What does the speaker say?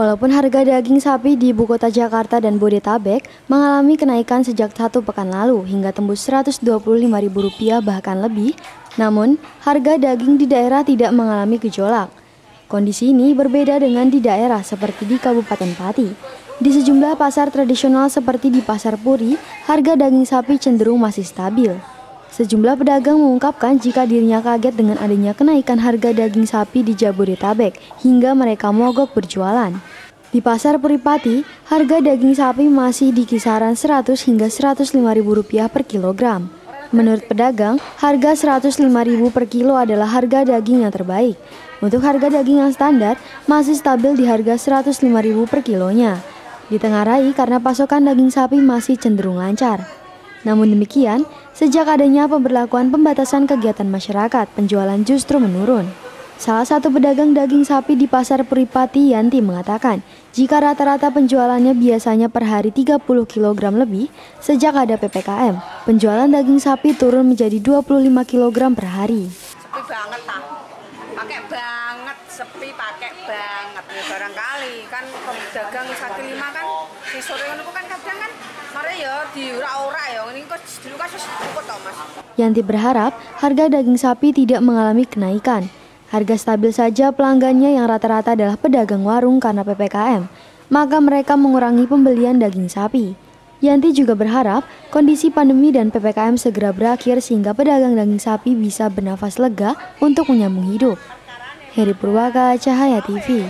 Walaupun harga daging sapi di ibu kota Jakarta dan Bodetabek mengalami kenaikan sejak satu pekan lalu hingga tembus Rp125.000 bahkan lebih, namun harga daging di daerah tidak mengalami gejolak. Kondisi ini berbeda dengan di daerah seperti di Kabupaten Pati. Di sejumlah pasar tradisional seperti di Pasar Puri, harga daging sapi cenderung masih stabil. Sejumlah pedagang mengungkapkan jika dirinya kaget dengan adanya kenaikan harga daging sapi di Jabodetabek hingga mereka mogok berjualan. Di pasar Puripati, harga daging sapi masih di kisaran 100 hingga 105 ribu rupiah per kilogram. Menurut pedagang, harga 105 ribu per kilo adalah harga daging yang terbaik. Untuk harga daging yang standar, masih stabil di harga 105 ribu per kilonya. Ditengarai karena pasokan daging sapi masih cenderung lancar. Namun demikian, sejak adanya pemberlakuan pembatasan kegiatan masyarakat, penjualan justru menurun. Salah satu pedagang daging sapi di Pasar Puripati Yanti mengatakan, jika rata-rata penjualannya biasanya per hari 30 kg lebih, sejak ada PPKM, penjualan daging sapi turun menjadi 25 kg per hari. Sepi banget, tak. Pakai banget, sepi pakai banget. Ya, barangkali kan pedagang kaki lima kan, si sore kan kadang kan ya ya, kan. Yanti berharap harga daging sapi tidak mengalami kenaikan. Harga stabil saja pelanggannya yang rata-rata adalah pedagang warung karena PPKM, maka mereka mengurangi pembelian daging sapi. Yanti juga berharap kondisi pandemi dan PPKM segera berakhir sehingga pedagang daging sapi bisa bernafas lega untuk menyambung hidup. Heri Purwaka, Cahaya TV